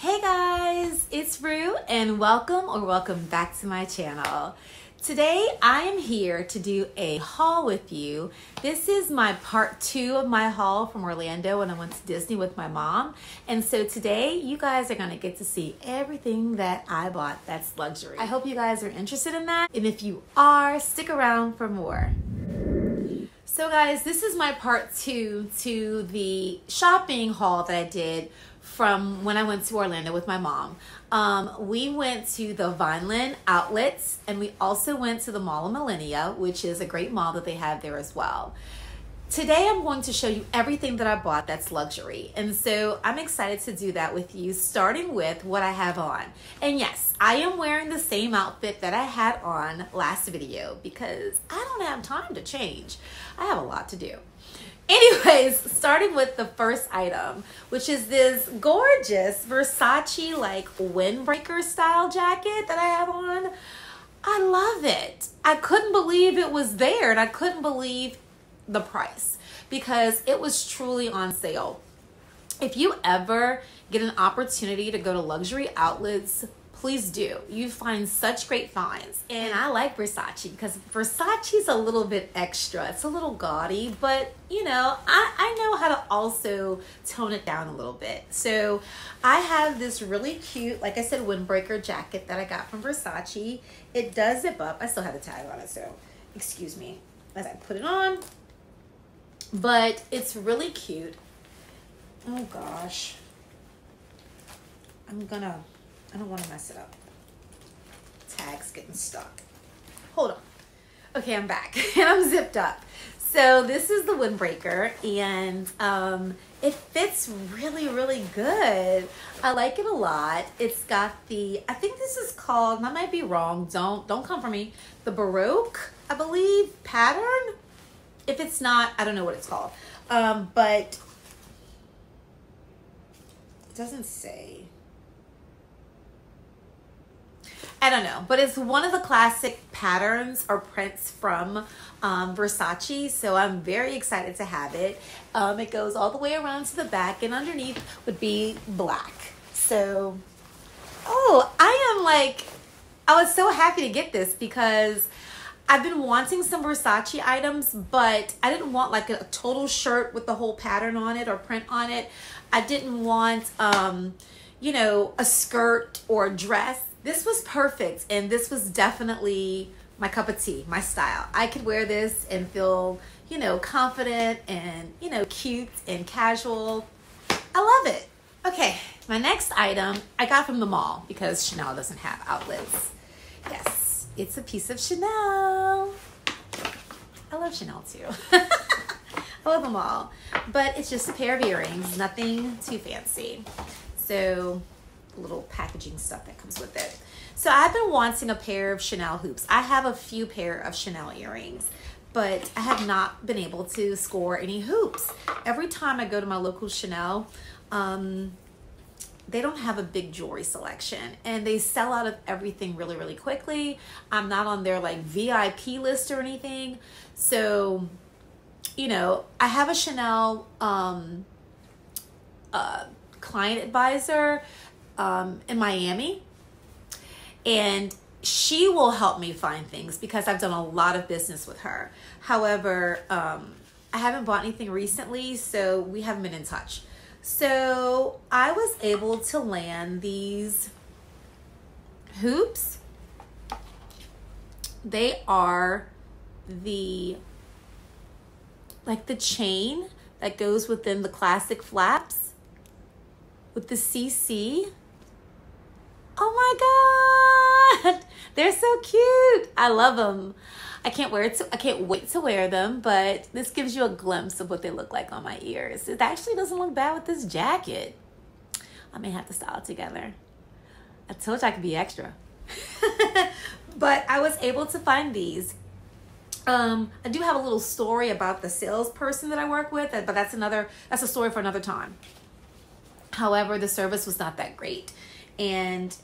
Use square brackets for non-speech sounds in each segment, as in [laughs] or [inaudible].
Hey guys, it's Roux and welcome or welcome back to my channel. Today I am here to do a haul with you. This is my part two of my haul from Orlando when I went to Disney with my mom. And so today you guys are gonna get to see everything that I bought that's luxury. I hope you guys are interested in that. And if you are, stick around for more. So guys, this is my part two to the shopping haul that I did from when I went to Orlando with my mom. Um, we went to the Vineland outlets and we also went to the Mall of Millenia, which is a great mall that they have there as well. Today I'm going to show you everything that I bought that's luxury. And so I'm excited to do that with you, starting with what I have on. And yes, I am wearing the same outfit that I had on last video because I don't have time to change. I have a lot to do. Anyways, [laughs] starting with the first item, which is this gorgeous Versace like windbreaker style jacket that I have on. I love it. I couldn't believe it was there and I couldn't believe the price because it was truly on sale. If you ever get an opportunity to go to luxury outlets please do. You find such great finds. And I like Versace because Versace's a little bit extra. It's a little gaudy, but you know, I, I know how to also tone it down a little bit. So I have this really cute, like I said, windbreaker jacket that I got from Versace. It does zip up. I still have the tag on it, so excuse me as I put it on. But it's really cute. Oh gosh. I'm gonna I don't want to mess it up. Tag's getting stuck. Hold on. Okay, I'm back [laughs] and I'm zipped up. So this is the windbreaker and um, it fits really, really good. I like it a lot. It's got the, I think this is called, I might be wrong, don't, don't come for me, the Baroque, I believe, pattern. If it's not, I don't know what it's called. Um, but it doesn't say. I don't know, but it's one of the classic patterns or prints from um, Versace. So I'm very excited to have it. Um, it goes all the way around to the back, and underneath would be black. So, oh, I am like, I was so happy to get this because I've been wanting some Versace items, but I didn't want like a total shirt with the whole pattern on it or print on it. I didn't want, um, you know, a skirt or a dress this was perfect and this was definitely my cup of tea, my style. I could wear this and feel, you know, confident and, you know, cute and casual. I love it. Okay, my next item I got from the mall because Chanel doesn't have outlets. Yes, it's a piece of Chanel. I love Chanel too. [laughs] I love them all. But it's just a pair of earrings, nothing too fancy. So little packaging stuff that comes with it. So I've been wanting a pair of Chanel hoops. I have a few pair of Chanel earrings, but I have not been able to score any hoops. Every time I go to my local Chanel, um, they don't have a big jewelry selection and they sell out of everything really, really quickly. I'm not on their like VIP list or anything. So, you know, I have a Chanel um, uh, client advisor um, in Miami, and she will help me find things because I've done a lot of business with her. However, um, I haven't bought anything recently, so we haven't been in touch. So I was able to land these hoops. They are the like the chain that goes within the classic flaps with the CC Oh my god, [laughs] they're so cute. I love them. I can't wear it. To, I can't wait to wear them. But this gives you a glimpse of what they look like on my ears. It actually doesn't look bad with this jacket. I may have to style it together. I told you I could be extra. [laughs] but I was able to find these. Um, I do have a little story about the salesperson that I work with, but that's another. That's a story for another time. However, the service was not that great, and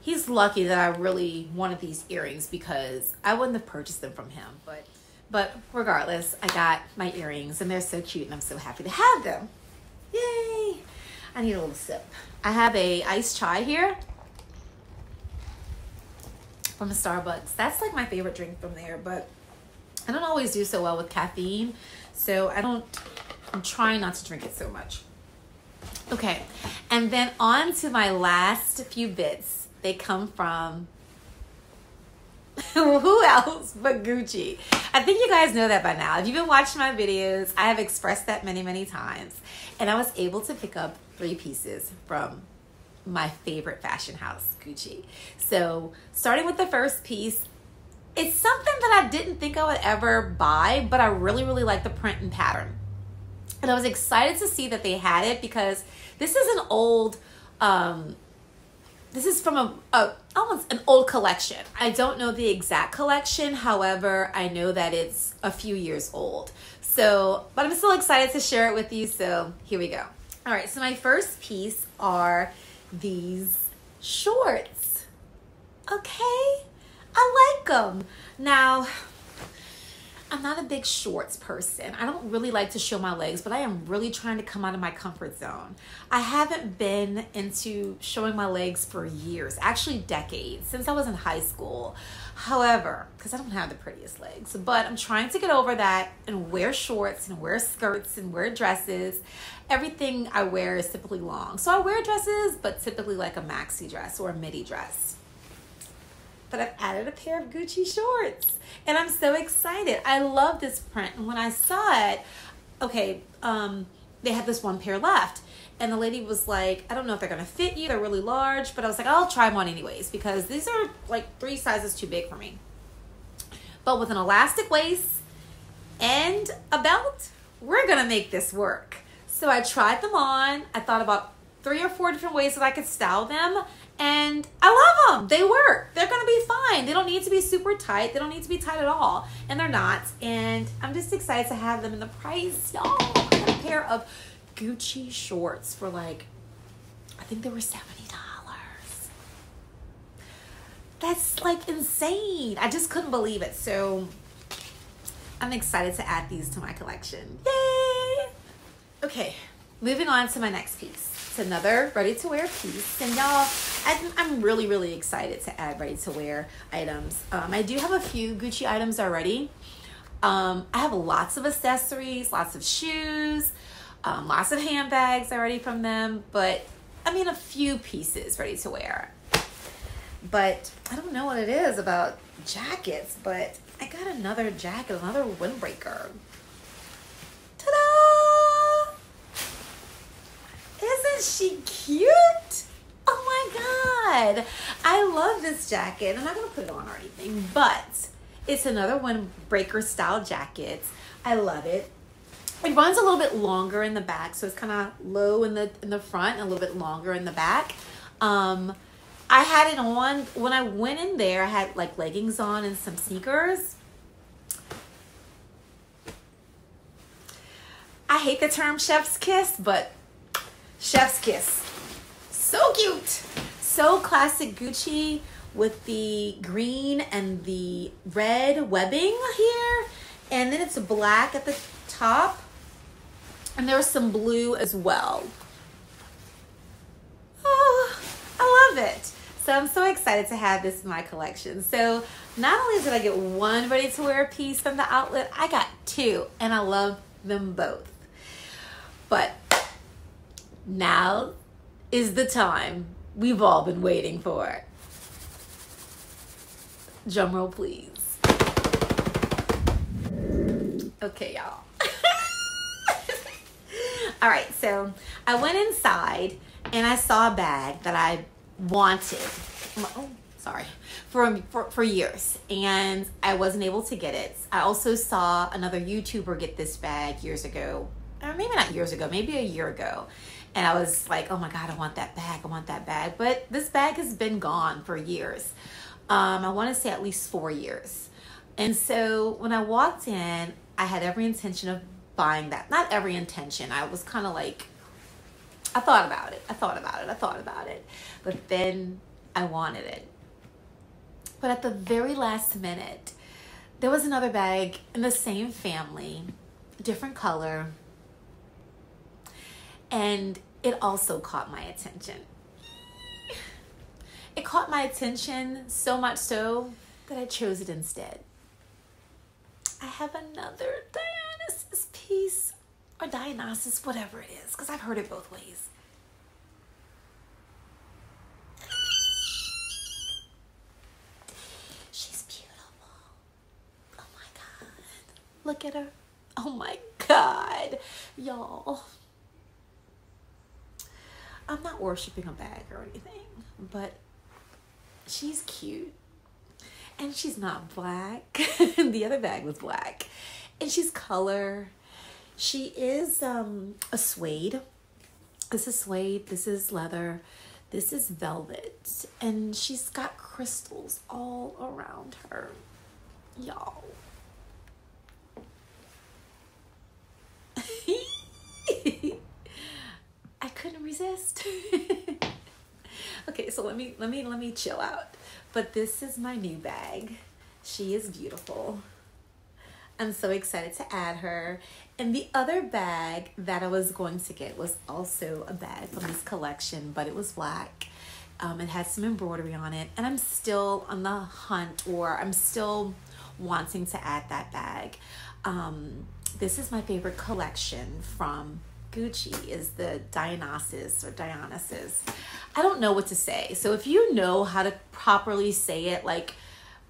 he's lucky that I really wanted these earrings because I wouldn't have purchased them from him. But but regardless, I got my earrings and they're so cute and I'm so happy to have them. Yay! I need a little sip. I have a iced chai here from Starbucks. That's like my favorite drink from there, but I don't always do so well with caffeine. So I don't, I'm trying not to drink it so much. Okay, and then on to my last few bits. They come from [laughs] who else but Gucci? I think you guys know that by now. If you've been watching my videos, I have expressed that many, many times. And I was able to pick up three pieces from my favorite fashion house, Gucci. So, starting with the first piece, it's something that I didn't think I would ever buy, but I really, really like the print and pattern. And I was excited to see that they had it because this is an old, um, this is from a, a almost an old collection. I don't know the exact collection, however, I know that it's a few years old. So, but I'm still excited to share it with you. So here we go. All right, so my first piece are these shorts. Okay, I like them. Now, I'm not a big shorts person. I don't really like to show my legs, but I am really trying to come out of my comfort zone. I haven't been into showing my legs for years, actually decades, since I was in high school. However, because I don't have the prettiest legs, but I'm trying to get over that and wear shorts and wear skirts and wear dresses. Everything I wear is typically long. So I wear dresses, but typically like a maxi dress or a midi dress but I've added a pair of Gucci shorts and I'm so excited. I love this print. And when I saw it, okay, um, they had this one pair left. And the lady was like, I don't know if they're gonna fit you, they're really large, but I was like, I'll try them on anyways because these are like three sizes too big for me. But with an elastic waist and a belt, we're gonna make this work. So I tried them on. I thought about three or four different ways that I could style them and I love them. They work. They're going to be fine. They don't need to be super tight. They don't need to be tight at all. And they're not. And I'm just excited to have them in the price. Y'all, a pair of Gucci shorts for like, I think they were $70. That's like insane. I just couldn't believe it. So I'm excited to add these to my collection. Yay! Okay, moving on to my next piece It's another ready to wear piece. And y'all, I'm really, really excited to add ready to wear items. Um, I do have a few Gucci items already. Um, I have lots of accessories, lots of shoes, um, lots of handbags already from them, but I mean, a few pieces ready to wear. But I don't know what it is about jackets, but I got another jacket, another windbreaker. Ta-da! Isn't she cute? My god. I love this jacket. I'm not going to put it on or anything, but it's another one breaker style jacket. I love it. It runs a little bit longer in the back, so it's kind of low in the in the front and a little bit longer in the back. Um, I had it on when I went in there. I had like leggings on and some sneakers. I hate the term chef's kiss, but Chef's Kiss. So cute. So classic Gucci with the green and the red webbing here. And then it's black at the top. And there's some blue as well. Oh, I love it. So I'm so excited to have this in my collection. So not only did I get one ready to wear piece from the outlet, I got two and I love them both. But now is the time we've all been waiting for. Drum roll, please. Okay, y'all. [laughs] all right, so I went inside and I saw a bag that I wanted. Oh, sorry. For, for, for years and I wasn't able to get it. I also saw another YouTuber get this bag years ago, or maybe not years ago, maybe a year ago and I was like, oh my God, I want that bag. I want that bag. But this bag has been gone for years. Um, I want to say at least four years. And so when I walked in, I had every intention of buying that. Not every intention. I was kind of like, I thought about it. I thought about it. I thought about it. But then I wanted it. But at the very last minute, there was another bag in the same family, different color, and it also caught my attention. It caught my attention so much so that I chose it instead. I have another Dionysus piece, or Dionysus, whatever it is, because I've heard it both ways. She's beautiful. Oh my God. Look at her. Oh my God. Y'all. I'm not worshiping a bag or anything, but she's cute. And she's not black. [laughs] the other bag was black. And she's color. She is um, a suede. This is suede. This is leather. This is velvet. And she's got crystals all around her. Y'all. I [laughs] okay, so let me let me let me chill out. But this is my new bag. She is beautiful. I'm so excited to add her. And the other bag that I was going to get was also a bag from this collection, but it was black. Um, it had some embroidery on it, and I'm still on the hunt, or I'm still wanting to add that bag. Um, this is my favorite collection from Gucci is the Dionysus or Dionysus. I don't know what to say. So if you know how to properly say it, like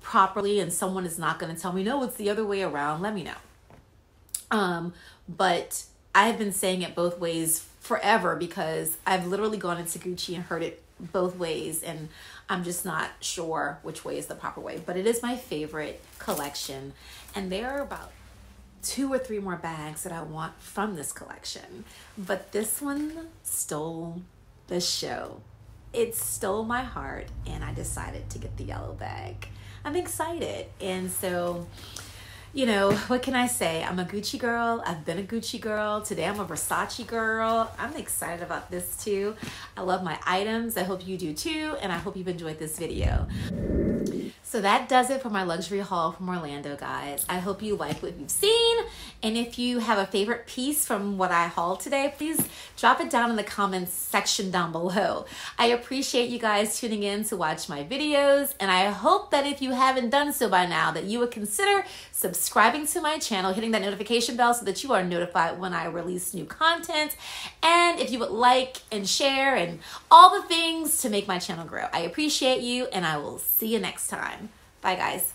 properly, and someone is not going to tell me, no, it's the other way around, let me know. Um, but I've been saying it both ways forever because I've literally gone into Gucci and heard it both ways and I'm just not sure which way is the proper way, but it is my favorite collection and there are about two or three more bags that I want from this collection. But this one stole the show. It stole my heart, and I decided to get the yellow bag. I'm excited. And so, you know, what can I say? I'm a Gucci girl. I've been a Gucci girl. Today I'm a Versace girl. I'm excited about this too. I love my items. I hope you do too. And I hope you've enjoyed this video. So that does it for my luxury haul from Orlando, guys. I hope you like what you've seen. And if you have a favorite piece from what I hauled today, please drop it down in the comments section down below. I appreciate you guys tuning in to watch my videos. And I hope that if you haven't done so by now, that you would consider subscribing to my channel, hitting that notification bell so that you are notified when I release new content. And if you would like and share and all the things to make my channel grow. I appreciate you and I will see you next time. Bye, guys.